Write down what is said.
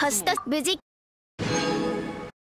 星と無事